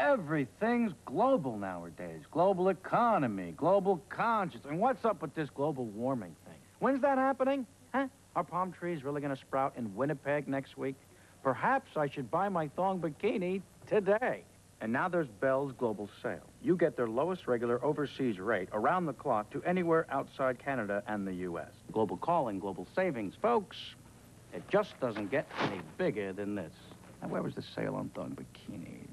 Everything's global nowadays. Global economy, global conscience. And what's up with this global warming thing? When's that happening? Huh? Are palm trees really going to sprout in Winnipeg next week? Perhaps I should buy my thong bikini today. And now there's Bell's Global Sale. You get their lowest regular overseas rate around the clock to anywhere outside Canada and the U.S. Global calling, global savings. Folks, it just doesn't get any bigger than this. Now, where was the sale on thong bikinis?